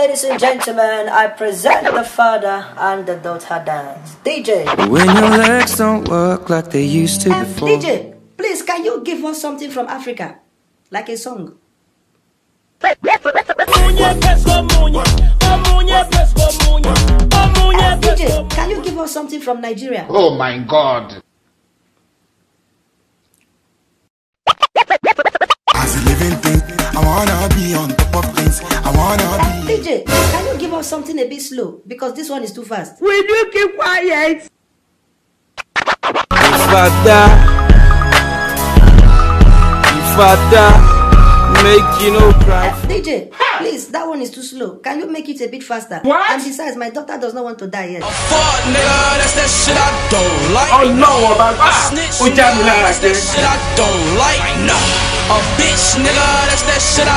ladies and gentlemen, I present the father and the daughter dance. DJ. When your legs don't work like they used to Eh, before. DJ, please, can you give us something from Africa? Like a song. Eh, DJ, can you give us something from Nigeria? Oh my god. As a living thing, I wanna be on top of things. I wanna be. DJ, can you give us something a bit slow? Because this one is too fast. Will you keep quiet? If I die, if I make you no cry. Eh, DJ, please, that one is too slow. Can you make it a bit faster? What? And besides, my daughter does not want to die yet. Fuck nigga, that's that shit I don't like. Ọlọ́run ọba A snitch ó já mi nigga, lára that's that shit I don't like. Nah, a bitch nigga, that's that shit I don't like.